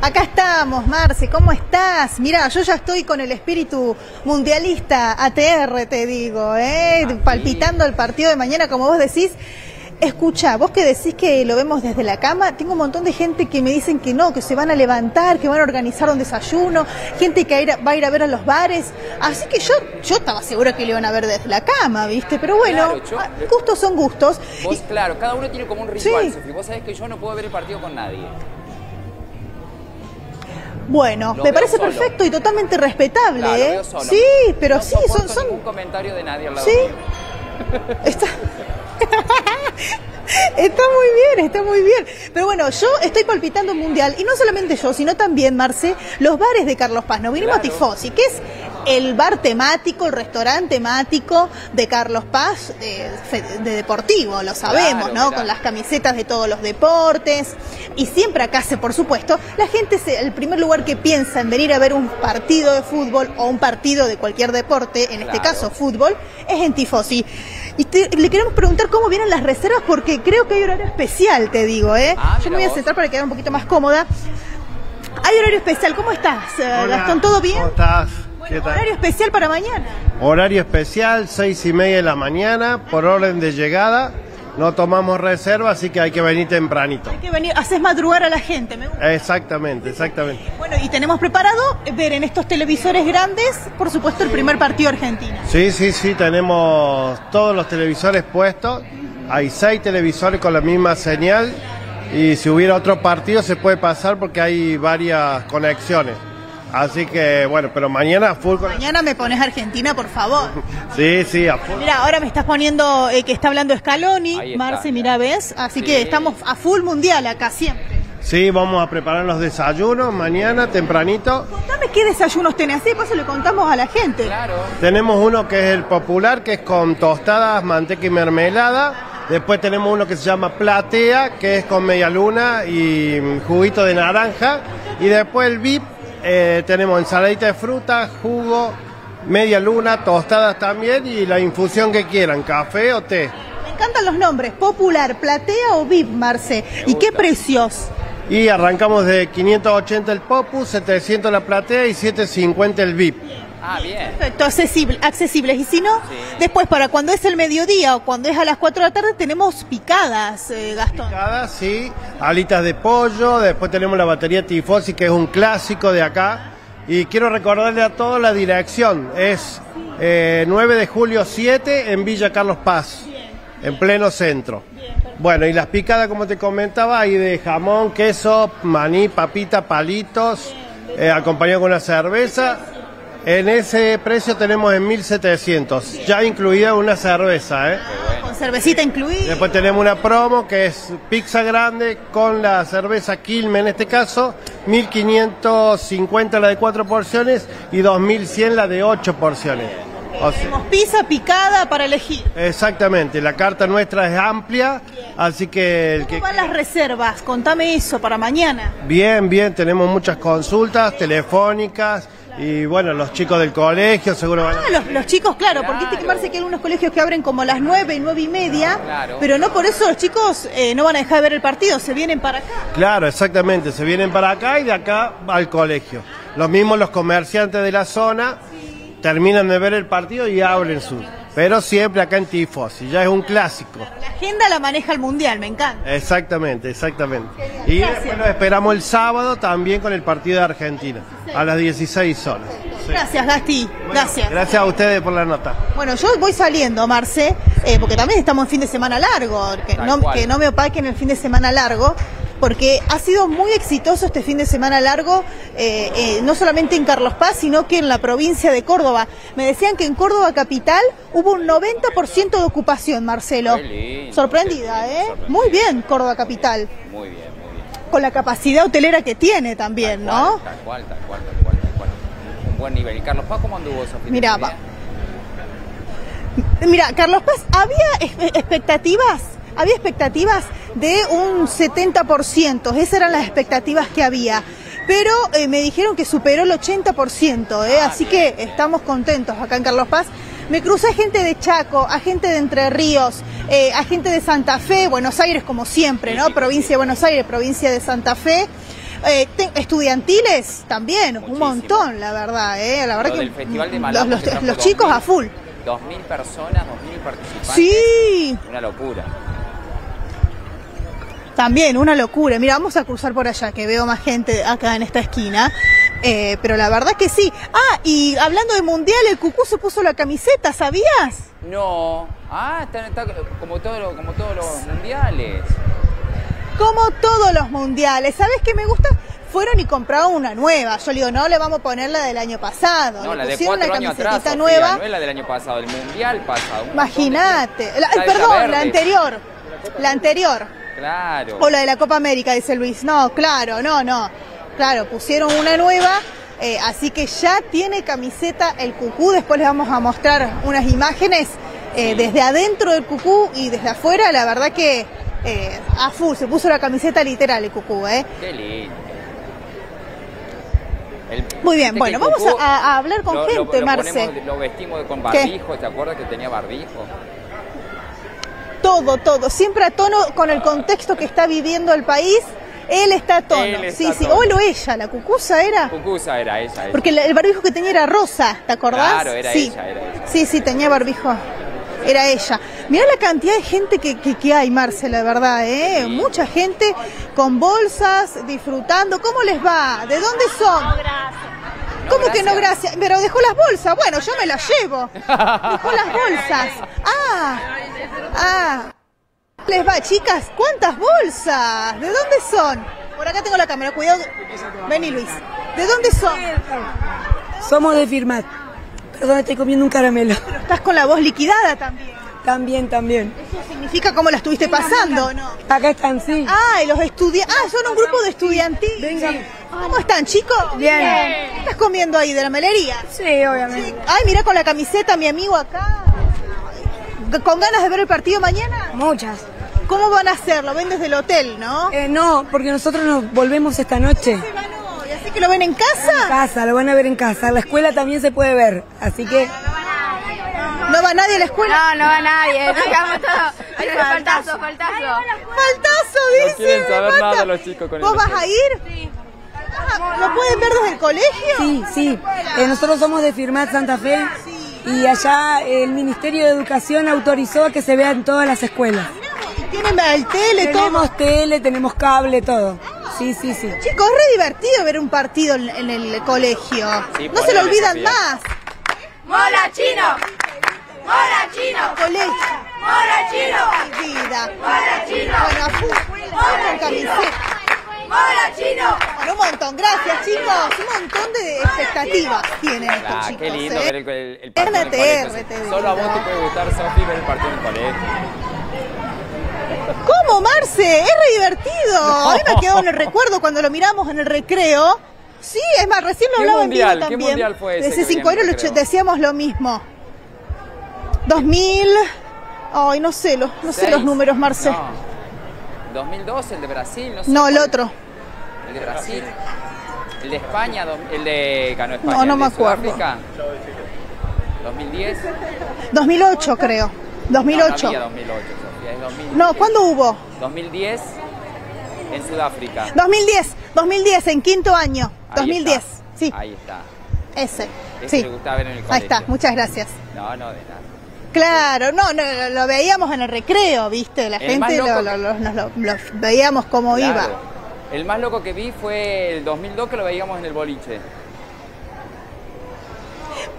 Acá estamos, Marce, ¿cómo estás? Mira, yo ya estoy con el espíritu mundialista ATR, te digo, ¿eh? palpitando el partido de mañana, como vos decís. Escucha, vos que decís que lo vemos desde la cama, tengo un montón de gente que me dicen que no, que se van a levantar, que van a organizar un desayuno, gente que va a ir a ver a los bares. Así que yo, yo estaba segura que lo iban a ver desde la cama, ¿viste? Pero bueno, ah, gustos son gustos. Vos, claro, cada uno tiene como un ritual, sí. Vos sabés que yo no puedo ver el partido con nadie. Bueno, me parece perfecto y totalmente respetable, ¿eh? Sí, pero sí, son, son. Comentario de nadie al lado Sí. Está. Está muy bien, está muy bien. Pero bueno, yo estoy palpitando un mundial y no solamente yo, sino también, Marce, los bares de Carlos Paz. Nos vinimos a Tifosi, que es el bar temático, el restaurante temático de Carlos Paz, de, deportivo, lo sabemos, ¿no? Con las camisetas de todos los deportes. Y siempre acá se, por supuesto, la gente, es el primer lugar que piensa en venir a ver un partido de fútbol o un partido de cualquier deporte, en este caso fútbol, es en Tifosi. Y le queremos preguntar cómo vienen las reservas porque creo que hay horario especial, te digo, ¿eh? Ah, Yo me voy a sentar para quedar un poquito más cómoda. Hay horario especial, ¿cómo estás, eh, Gastón? ¿Todo bien? ¿Cómo estás? Horario especial para mañana. Horario especial, seis y media de la mañana, por orden de llegada. No tomamos reserva, así que hay que venir tempranito. Hay que venir, haces madrugar a la gente, me gusta. Exactamente, exactamente. Bueno, y tenemos preparado ver en estos televisores grandes, por supuesto, el primer partido argentino. Sí, sí, sí, tenemos todos los televisores puestos. Hay seis televisores con la misma señal. Y si hubiera otro partido se puede pasar porque hay varias conexiones. Así que bueno, pero mañana full Mañana me pones Argentina, por favor. sí, sí, a full. Mira, ahora me estás poniendo eh, que está hablando Scaloni, Marce, mira, ves. Así que estamos a full mundial acá siempre. Sí, vamos a preparar los desayunos mañana tempranito. Contame qué desayunos tenés, así paso le contamos a la gente. Claro. Tenemos uno que es el popular, que es con tostadas, manteca y mermelada. Después tenemos uno que se llama platea, que es con media luna y juguito de naranja. Y después el VIP, eh, tenemos ensaladita de fruta, jugo, media luna, tostadas también y la infusión que quieran, café o té. Me encantan los nombres, popular, platea o VIP, Marce. ¿Y qué precios? Y arrancamos de 580 el Popu, 700 la platea y 750 el VIP. Ah, bien. Perfecto, accesible, accesibles. Y si no, después para cuando es el mediodía o cuando es a las 4 de la tarde tenemos picadas, eh, Gastón. Picadas, sí. Alitas de pollo, después tenemos la batería Tifosi, que es un clásico de acá. Y quiero recordarle a todos la dirección. Es 9 eh, de julio 7 en Villa Carlos Paz, en pleno centro. bueno, y las picadas, como te comentaba, hay de jamón, queso, maní, papita, palitos, eh, acompañado con una cerveza en ese precio tenemos en 1700, ya incluida una cerveza, ¿eh? Con cervecita incluida. Después tenemos una promo que es pizza grande con la cerveza Quilme en este caso, 1550 la de 4 porciones y 2100 la de 8 porciones. tenemos pizza picada para elegir. Exactamente, la carta nuestra es amplia, así que... ¿Cómo que... van las reservas? Contame eso para mañana. Bien, bien, tenemos muchas consultas telefónicas, y bueno, los chicos del colegio seguro van a... Ah, los, chicos, claro, porque este que parece que hay algunos colegios que abren como a las nueve y nueve y media, pero no por eso los chicos eh, no van a dejar de ver el partido, se vienen para acá. Claro, exactamente, se vienen para acá y de acá al colegio. Los mismos los comerciantes de la zona terminan de ver el partido y abren su pero siempre acá en Tifos, y ya es un clásico. La agenda la maneja el Mundial, me encanta. Exactamente, exactamente. Y después lo esperamos el sábado también con el partido de Argentina, a las 16 horas. Gracias, Gasti. gracias. Gracias a ustedes por la nota. Bueno, yo voy saliendo, Marce, eh, porque también estamos en fin de semana largo, que no, que no me opaquen el fin de semana largo porque ha sido muy exitoso este fin de semana largo, eh, eh, no solamente en Carlos Paz, sino que en la provincia de Córdoba. Me decían que en Córdoba capital hubo un 90% de ocupación, Marcelo. Sorprendida, ¿eh? Muy bien, Córdoba capital. Muy bien, muy bien. Con la capacidad hotelera que tiene también, ¿no? Tal cual, tal cual, tal cual, tal cual. Un buen nivel. ¿Y Carlos Paz cómo anduvo esa Mira, Mira, Carlos Paz, ¿había expectativas? Había expectativas de un 70%, esas eran las expectativas que había. Pero eh, me dijeron que superó el 80%, ¿eh? Ah, así que estamos contentos acá en Carlos Paz. Me crucé a gente de Chaco, a gente de Entre Ríos, eh, a gente de Santa Fe, Buenos Aires como siempre, ¿no? Provincia de Buenos Aires, provincia de Santa Fe. Eh, te- estudiantiles también, un montón, la verdad, ¿eh? La verdad Lo que del Festival de los, Malaco los- chicos 2000. a full. 2.000 personas, 2.000 participantes. Sí, Una locura. También, una locura. Mira, vamos a cruzar por allá, que veo más gente acá en esta esquina. Eh, pero la verdad que sí. Ah, y hablando de mundial, el Cucú se puso la camiseta, ¿sabías? No. Ah, está, está como, todo lo- como todos los mundiales. Como todos los mundiales. ¿Sabes qué me gusta? Fueron y compraron una nueva. Yo le digo, no le vamos a poner la del año pasado. No, le la de pusieron cuatro una años camisetita atrás, Sofía, nueva. no es la del año pasado, el mundial pasado. de Imagínate. La- perdón, la anterior. La anterior. Claro. O la de la Copa América, dice Luis. No, claro, no, no. Claro, pusieron una nueva, eh, así que ya tiene camiseta el Cucú. Después les vamos a mostrar unas imágenes eh, desde adentro del Cucú y desde afuera. La verdad que eh, a full, se puso la camiseta literal el Cucú, ¿eh? Qué lindo. El- Muy bien, bueno, vamos a- a hablar con lo- gente, lo, Marce. ponemos- lo vestimos con ¿Qué? barbijo, ¿te acuerdas que tenía barbijo? Todo, todo. Siempre a tono con el contexto que está viviendo el país. Él está a tono. Él está sí, a sí. O lo ella, la cucusa era. Cucusa era ella. ella. Porque el, el barbijo que tenía era rosa, ¿te acordás? Claro, era sí. ella, era ella. Sí, sí, tenía barbijo. Era ella. Mirá la cantidad de gente que, que, que hay, Marcela, de verdad, ¿eh? Sí. Mucha gente con bolsas, disfrutando. ¿Cómo les va? ¿De dónde son? ¿Cómo que no, gracias? Pero dejó las bolsas. Bueno, yo me las llevo. Dejó las bolsas. Ah, ah. ¿Les va, chicas? ¿Cuántas bolsas? ¿De dónde son? Por acá tengo la cámara, cuidado. Vení, Luis. ¿De dónde son? Somos de Firmat. Perdón, estoy comiendo un caramelo. Estás con la voz liquidada también. También, también. ¿Eso significa cómo la estuviste pasando no? Acá están, sí. Ah, y los estudiantes. Ah, son un grupo de estudiantiles. Vengan. ¿Cómo están, chicos? Bien. ¿Qué estás comiendo ahí de la melería? Sí, obviamente. Ay, mira con la camiseta mi amigo acá. ¿Con ganas de ver el partido mañana? Muchas. ¿Cómo van a hacerlo? Ven desde el hotel, ¿no? Eh, no, porque nosotros nos volvemos esta noche. ¿Y así que lo ven en En casa? casa, lo van a ver en casa. La escuela también se puede ver. Así que ¿No va nadie a la escuela? No, no va nadie. Nos quedamos todos. Faltazo, faltazo. Faltazo, dice. quieren saber me nada mata. los chicos con ¿Vos el vas a ir? Sí. ¿Lo pueden ver desde el colegio? sí, sí. Eh, nosotros somos de Firmat Santa Fe. Y allá el Ministerio de Educación autorizó a que se vea en todas las escuelas. Tienen el tele, todo. Tenemos tele, tenemos cable, todo. Sí, sí, sí. Chicos, es re divertido ver un partido en, en el colegio. Sí, no se lo olvidan más. ¡Mola chino! ¡Mola chino! Colegio. ¡Mola chino! Mi vida. ¡Mola chino! Bueno, a full, con camiseta. ¡Mola chino! Bueno, un montón. Gracias, chicos. Un montón de expectativas tienen estos Ah, chicos. qué lindo ¿eh? ver el, el, el partido en el RTR, colegio. te Solo a vos te puede gustar, Sofi, ver el partido en el colegio. ¿Cómo, Marce? Es re divertido. A mí me quedó en el recuerdo cuando lo miramos en el recreo. Sí, es más, recién lo ¿Qué hablaba en vivo mundial? ¿Qué también. mundial fue ese De que ese 5 había en el lo recreo? decíamos lo mismo. 2000. Ay, no sé los, no sé los números, Marce. No. 2012, el de Brasil, no sé. No, el cuál. otro. El de Brasil. El de España, el de ganó España. No, no me acuerdo. Sudáfrica. 2010. 2008, creo. No, 2008. no había 2008, Sofía, es 2010. No, ¿cuándo hubo? 2010 en Sudáfrica. 2010, 2010, en quinto año. Ahí 2010, está. sí, Ahí está. ese. Ese Sí. le gustaba ver en el colegio. Ahí está, muchas gracias. No, no, de nada. Claro, no, no, lo, veíamos en el recreo, ¿viste? La El gente lo, lo- lo- nos lo, lo veíamos cómo Claro. iba. El más loco que vi fue el 2002 que lo veíamos en el boliche.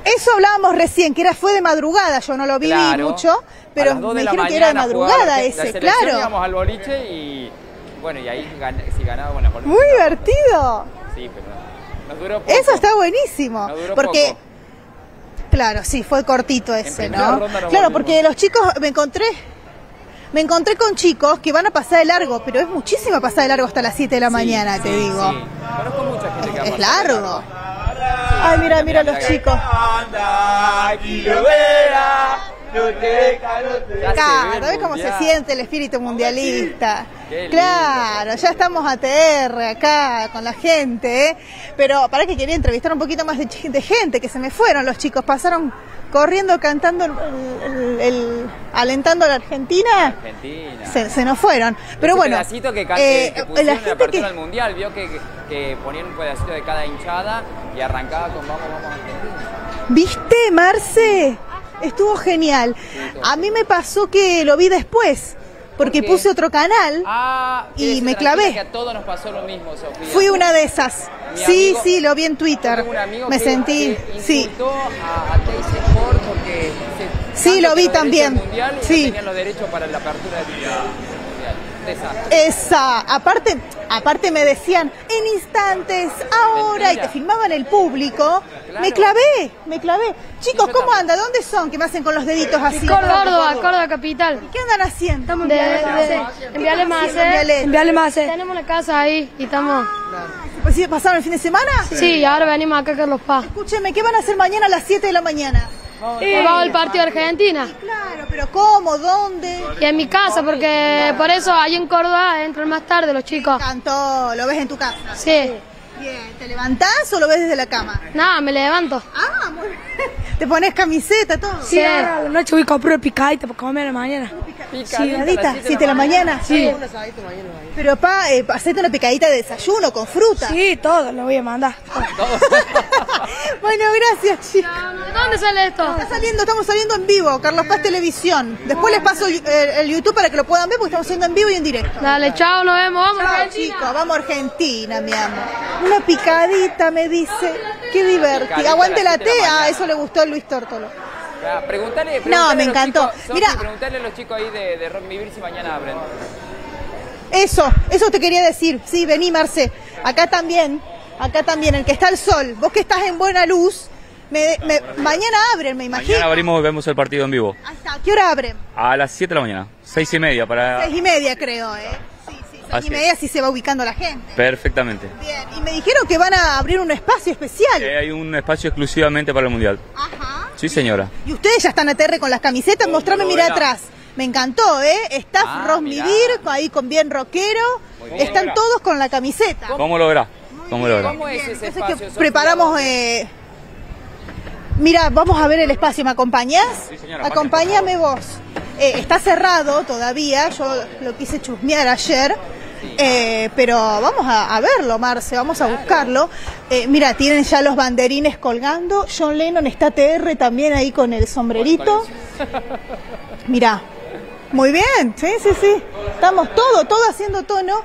Eso hablábamos recién, que era fue de madrugada, yo no lo Claro. mucho, pero me dijeron que era de madrugada la ese, claro. íbamos al boliche y bueno, y ahí gan- si ganaba bueno, por- Muy divertido. Sí, pero nos duró poco. Eso está buenísimo. No duró porque, poco. claro, sí, fue cortito ese, ¿no? nos Claro, porque los chicos, me encontré, me encontré con chicos que van a pasar de largo, pero es muchísimo pasar de largo hasta las 7 de la Sí, mañana, te digo. sí. Conozco mucha gente que va Es ese largo. Ay, mira, mira los chicos. Claro, ¿ves cómo se siente el espíritu mundialista? Qué lindo. Claro, ya estamos a TR acá con la gente, ¿eh? Pero para que quería entrevistar un poquito más de, gente, que se me fueron los chicos, pasaron corriendo, cantando, el- el- el- alentando a la Argentina. Argentina. Se, se nos fueron. Pero Ese bueno, pedacito que, can- eh, que, que la pusieron en la gente que- del mundial, vio que, que, que ponían un pedacito de cada hinchada y arrancaba con vamos, vamos Argentina. ¿Viste, Marce? Estuvo genial. A mí me pasó que lo vi después, porque qué? puse otro canal. Ah, Y me clavé. Que a todos nos pasó lo mismo, Sofía. Fui una de esas. Mi Sí, amigo- sí, lo vi en Twitter. Me que- sentí, que sí. a, a Sport porque se- Sí, lo vi también. mundial Sí. no tenían los derechos para la apertura del mundial. Desastre. Esa, aparte, aparte me decían, en instantes, ahora, y te filmaban el público. Claro. Me clavé, me clavé. Chicos, ¿cómo anda? ¿Dónde son? Que me hacen con los deditos así. Córdoba, Córdoba capital. ¿Qué andan haciendo? Estamos de, de, en Viale Viale. Enviarle más. eh. Tenemos la casa ahí y estamos. Pues, ¿sí ¿Pasaron el fin de semana? Sí, ahora venimos acá a Carlos Paz. Escúcheme, ¿qué van a hacer mañana a las 7 de la mañana? Vamos al partido de Argentina. Claro, pero ¿cómo? ¿Dónde? Y en mi casa, porque por eso ahí en Córdoba entran más tarde los chicos. Cantó, lo ves en tu casa. Sí. Bien, ¿te levantás o lo ves desde la cama? Nada, me levanto. Ah, muy bien. ¿Te pones camiseta, todo? Sí, ahora a la noche voy a comprar picadita para comer a la mañana. Picadita, 7 de la mañana. Sí. Pero pa, eh, hacete una picadita de desayuno con fruta. Sí, todo lo voy a mandar. Bueno, gracias, chicos. ¿Dónde sale esto? Está saliendo, estamos saliendo en vivo, Carlos Paz Televisión. Después les paso el, el YouTube para que lo puedan ver porque estamos haciendo en vivo y en directo. Dale, chao, nos vemos. Vamos, Chao, Argentina. chicos, vamos a Argentina, mi amor. Una picadita, me dice. Qué divertido. Aguante la ah, mañana. eso le gustó a Luis Tórtolo. Preguntale, No, me a los encantó. chicos, Mira. preguntale a los chicos ahí de, de Rock Vivir si mañana abren. Eso, eso te quería decir. Sí, vení, Marce. Acá también, acá también, el que está al sol. Vos que estás en buena luz, me- me- mañana abren, me imagino. Mañana abrimos y vemos el partido en vivo. Ahí está. ¿A ¿Qué hora abren? A las 7 de la mañana, 6 y media para... Seis y media, creo, ¿eh? Así y media, así se va ubicando la gente. Perfectamente. Bien, y me dijeron que van a abrir un espacio especial. Eh, hay un espacio exclusivamente para el Mundial. Ajá. Sí, señora. Y ustedes ya están a TR con las camisetas, mostrame, lo mira atrás. Me encantó, ¿eh? Staff Ah, Rosmivir, ahí con bien rockero. bien. Están todos con la camiseta. ¿Cómo lo verá? ¿Cómo lo verá? ¿Cómo es ese Entonces espacio? que preparamos... Eh... Mira, vamos a ver el espacio, ¿me acompañás? Sí, señora, Acompáñame vos. Eh, está cerrado todavía, yo lo quise chusmear ayer. eh, pero vamos a, a verlo, Marce, vamos a buscarlo. Eh, mira, tienen ya los banderines colgando. John Lennon está TR también ahí con el sombrerito. Mira, muy bien, sí, sí, sí. Estamos todo, todo haciendo tono.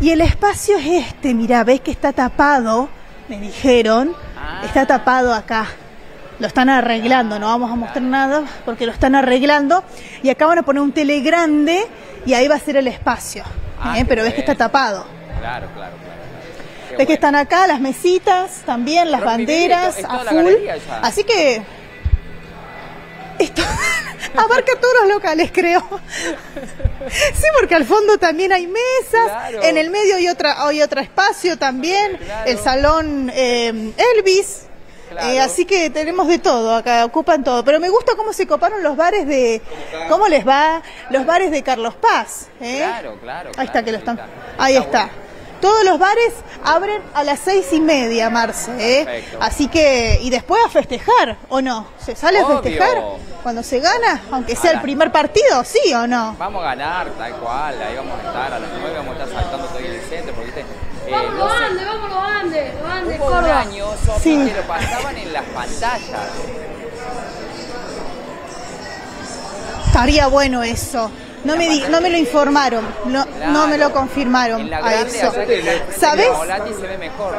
Y el espacio es este, mira, ves que está tapado, me dijeron. Está tapado acá. Lo están arreglando, no vamos a mostrar nada porque lo están arreglando. Y acá van a poner un tele grande y ahí va a ser el espacio. Ah, ¿eh? Pero ves que está tapado. Claro, claro, claro. Ves que están acá las mesitas, también las banderas es a full. Así que esto abarca todos los locales, creo. Sí, porque al fondo también hay mesas, Claro. en el medio hay otra hay otro espacio también, Claro. el salón eh, Elvis. Claro. Eh, así que tenemos de todo, acá ocupan todo. Pero me gusta cómo se coparon los bares de. ¿Cómo les va? Los bares de Carlos Paz. ¿eh? Claro, claro, Ahí está que lo están. está. Ahí Está. Todos los bares abren a las seis y media, Marce. ¿eh? Perfecto. Así que, y después a festejar, ¿o no? ¿Se sale a festejar cuando se gana? Aunque sea el primer partido, ¿sí o no? Vamos a ganar, tal cual. Ahí vamos a estar a las 9, vamos a estar saltando todo en el centro. Porque, Eh, Vamos, no sé, Andes, vamos, los Andes, Andes, Hubo un año, Sí. que lo pasaban en las pantallas. Estaría bueno eso. No me, di- no me lo informaron, no, no me lo Claro. confirmaron En la a eso. ¿Sabes? se ve mejor.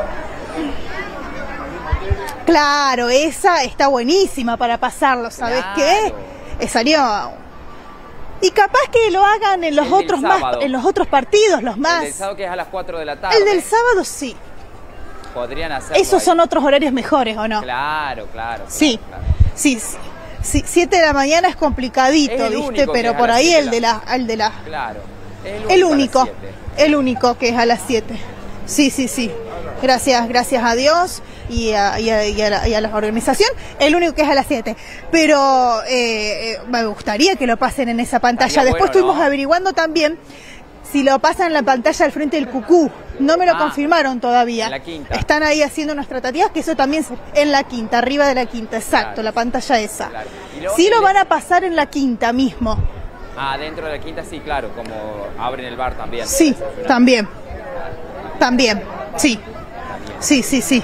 Claro, esa está buenísima para pasarlo, ¿sabes Claro. qué? Eh, salió. Y capaz que lo hagan en los El otros más, en los otros partidos, los El más. del sábado que es a las 4 de la tarde. El del sábado sí. Podrían hacerlo Esos ahí. son otros horarios mejores, ¿o no? Claro, claro. Sí, claro, sí, sí. Sí, siete de la mañana es complicadito, Es el ¿viste? único Pero por ahí el de la- el de la, Claro. El a las único, el único que es a las 7. Sí, sí, sí. Gracias, gracias a Dios. Y a, y a- y a la, y a la organización, el único que es a las 7. Pero eh, eh, me gustaría que lo pasen en esa pantalla. Después bueno, estuvimos ¿no? averiguando también si lo pasan en la pantalla al frente del cucú. No me lo Ah, confirmaron todavía. en la quinta. Están ahí haciendo unas tratativas, que eso también se- en la quinta, arriba de la quinta, exacto, Claro. la pantalla esa. Claro. Sí lo van a pasar en la quinta mismo. Ah, dentro de la quinta sí, claro, como abren el bar también. Sí, también. También, sí. Sí, sí, sí.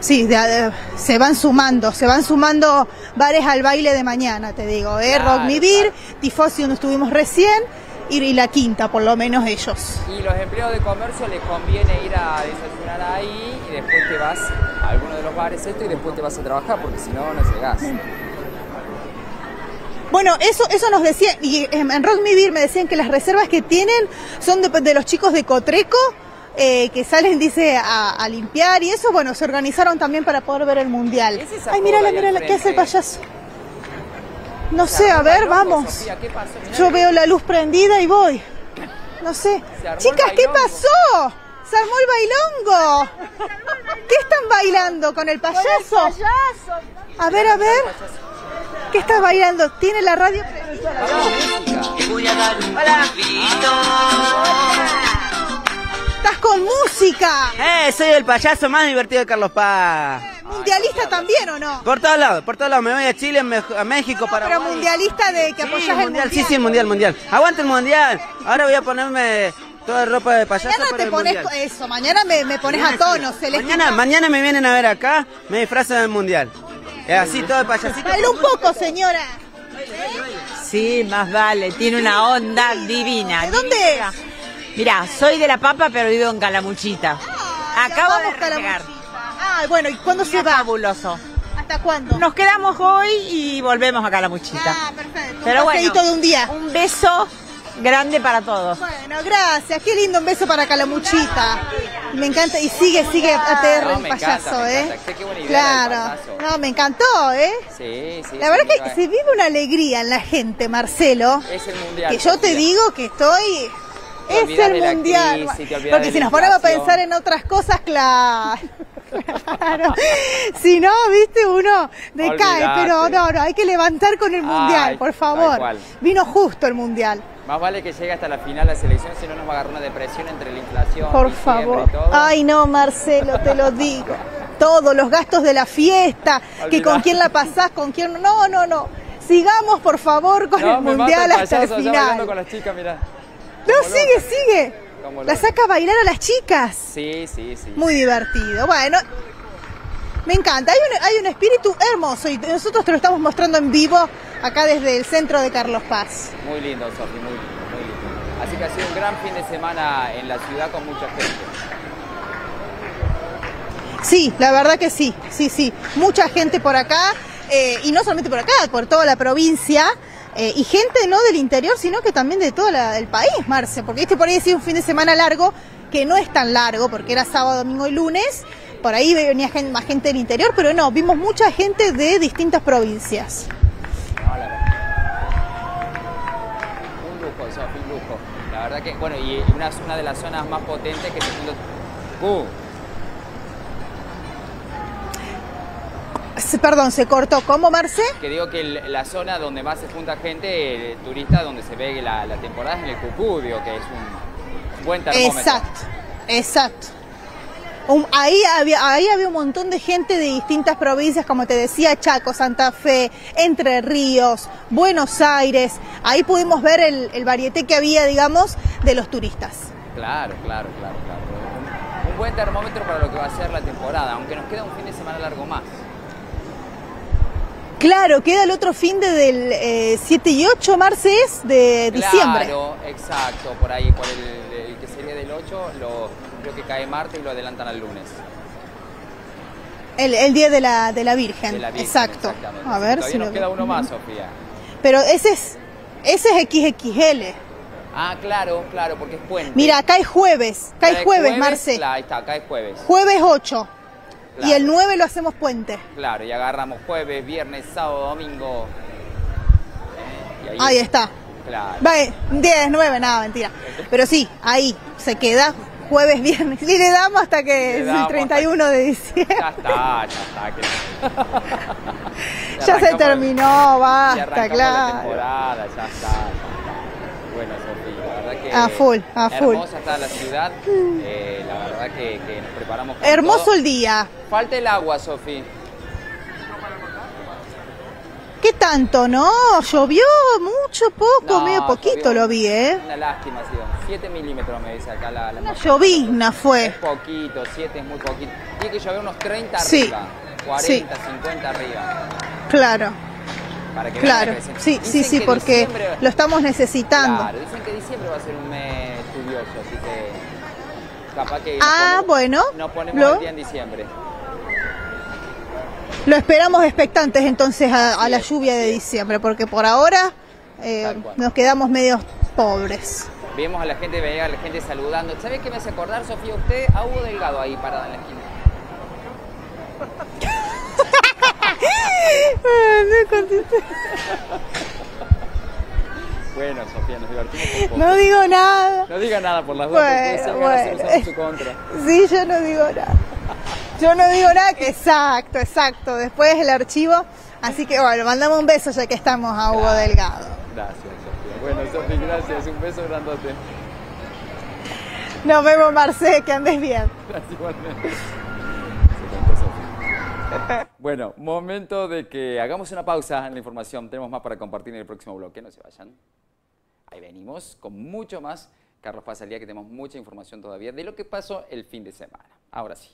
Sí, de- de- se van sumando, se van sumando bares al baile de mañana, te digo, ¿eh? Claro, Rock Me Beer, claro. Tifosi donde estuvimos recién y, y la quinta, por lo menos ellos. Y los empleados de comercio les conviene ir a desayunar ahí y después te vas a alguno de los bares esto y después te vas a trabajar porque si no, no llegás. Bueno, eso, eso nos decían, y en en Rock Me Beer me decían que las reservas que tienen son de, de los chicos de Cotreco, eh, que salen, dice, a, a limpiar y eso, bueno, se organizaron también para poder ver el mundial. ¿Qué es Ay, mírala, mírala, ¿qué hace el payaso? No Se sé, a ver, vamos. Sofía, ¿qué pasó? Mirá Yo que- veo la luz prendida y voy. No sé. Se armó Chicas, el ¿qué pasó? Se armó el bailongo. ¿Qué están bailando? ¿Con el payaso? A ver, a ver. ¿Qué estás bailando? ¿Tiene la radio prendida? Estás con música. Eh, soy el payaso más divertido de Carlos Paz. ¿Mundialista también o no? Por todos lados, por todos lados. Me voy a Chile, a México, para. Pero mundialista de que Sí, apoyas el mundial, mundial. sí, sí, mundial, mundial. Aguanta el mundial. Ahora voy a ponerme toda ropa de payaso Mañana para te el pones mundial. eso, mañana me, me pones a tono. Mañana, mañana me vienen a ver acá, me disfrazan del mundial. Es así todo de payasito. Baila un poco, señora. Sí, más vale, tiene una onda divina. ¿De dónde es? Mira, soy de La Pampa, pero vivo en Calamuchita. Acabo de Vamos, llegar. Ah, bueno, ¿y cuándo se va? Fabuloso. ¿Hasta cuándo? Nos quedamos hoy y volvemos a Calamuchita. Ah, perfecto. Pero un bueno, de un día. Un beso grande para todos. Bueno, gracias. Qué lindo un beso para Calamuchita. Me encanta. Y sigue, sigue ATR No, el me payaso, encanta, ¿eh? Qué- buena idea claro. No, me encantó, ¿eh? Sí, sí. La verdad sí, que se vive una alegría en la gente, Marcelo. Es el mundial. Que yo te digo que estoy. Es el mundial. crisis, Porque si nos ponemos a pensar en otras cosas, claro. Claro. Si no, viste, uno decae. Olvidate. Pero no, no, hay que levantar con el mundial, Ay, por favor. Vino justo el mundial. Más vale que llegue hasta la final la selección, si no nos va a agarrar una depresión entre la inflación. Por y favor. todo. Ay, no, Marcelo, te lo digo. Todos los gastos de la fiesta, que con quién la pasás, con quién no. No, no, no. Sigamos, por favor, con No, el mundial hasta el final. con las chicas, mirá. No, sigue, sigue. La saca a bailar a las chicas. Sí, sí, sí. Muy divertido. Bueno, me encanta. Hay un, hay un espíritu hermoso y nosotros te lo estamos mostrando en vivo acá desde el centro de Carlos Paz. Muy lindo, Sofi, muy lindo, muy lindo. Así que ha sido un gran fin de semana en la ciudad con mucha gente. Sí, la verdad que sí, sí, sí. Mucha gente por acá, eh, y no solamente por acá, por toda la provincia, eh, y gente no del interior, sino que también de todo el país, Marce, porque este por ahí ha un fin de semana largo, que no es tan largo, porque era sábado, domingo y lunes, por ahí venía más gente del interior, pero no, vimos mucha gente de distintas provincias. Un lujo, Sofi, un lujo. La verdad que, bueno, y una, de las zonas más potentes que se. Uh, Perdón, se cortó. ¿Cómo, Marce? que digo que la zona donde más se junta gente, eh, turista, donde se ve la, la temporada es en el Cucú, digo que es un buen termómetro. Exacto, exacto. Un- ahí, había, ahí había un montón de gente de distintas provincias, como te decía, Chaco, Santa Fe, Entre Ríos, Buenos Aires. Ahí pudimos ver el, el varieté que había, digamos, de los turistas. Claro, claro, claro, claro. Un, un buen termómetro para lo que va a ser la temporada, aunque nos queda un fin de semana largo más. Claro, queda el otro fin de del eh, 7 y 8, Marce, es de diciembre. Claro, exacto, por ahí, por el, el que sería del 8, lo, creo que cae martes y lo adelantan al lunes. El, el día de la, de la Virgen. de la Virgen, exacto. A ver Todavía si nos lo queda uno más, Sofía. Pero ese es, ese es XXL. Ah, claro, claro, porque es puente. Mira, acá es jueves. Acá es jueves, Marce. Claro, ahí está, acá es jueves. Jueves 8. Y Claro. el 9 lo hacemos puente. Claro, y agarramos jueves, viernes, sábado, domingo. Eh, y ahí, Ahí está. Claro. Va, 10, 9, nada, mentira. Pero sí, ahí se queda jueves, viernes. Y le damos hasta que Le es damos el hasta 31 de diciembre. Ya está, ya está. que- Ya se terminó, basta, arrancamos la claro. temporada, ya está, ya está. Bueno, Sofía, que... A full, a full. Hermosa está la ciudad, eh, la verdad que, que nos preparamos con Hermoso todo. el día. Falta el agua, Sofía. ¿Qué tanto, no? Llovió mucho, poco, No, medio poquito llovió lo vi, ¿eh? Una lástima, sido. 7 milímetros me dice acá la... la Una llovizna fue. Es poquito, 7 es muy poquito. Tiene que llover unos 30 Sí, arriba, 40, sí. 50 arriba. Claro, Para que claro. vean Sí, sí, sí, que porque diciembre- lo estamos necesitando. Claro, dicen que diciembre va a ser un mes lluvioso, así que capaz que nos Ah, ponemos- bueno, nos ponemos lo- el día en diciembre. Lo esperamos expectantes entonces a, la lluvia de diciembre, porque por ahora eh, nos quedamos medio pobres. Vemos a la gente, veía a la gente saludando. ¿Sabes qué me hace acordar, Sofía? Usted a Hugo Delgado ahí parada en la esquina. No contesté. Bueno, Sofía, nos divertimos un poco. No digo nada. No diga nada por las porque Bueno, en su contra. Sí, yo no digo nada. Yo no digo nada que exacto, exacto. Después el archivo. Así que bueno, mandamos un beso ya que estamos a Hugo. Delgado. Gracias, Sofía. Bueno, Sofía, gracias. Un beso grandote. Nos vemos, Marce, que andes bien. Gracias igualmente. Bueno, momento de que hagamos una pausa en la información. Tenemos más para compartir en el próximo bloque. No se vayan. Ahí venimos con mucho más. Carlos Paz al día que tenemos mucha información todavía de lo que pasó el fin de semana. Ahora sí.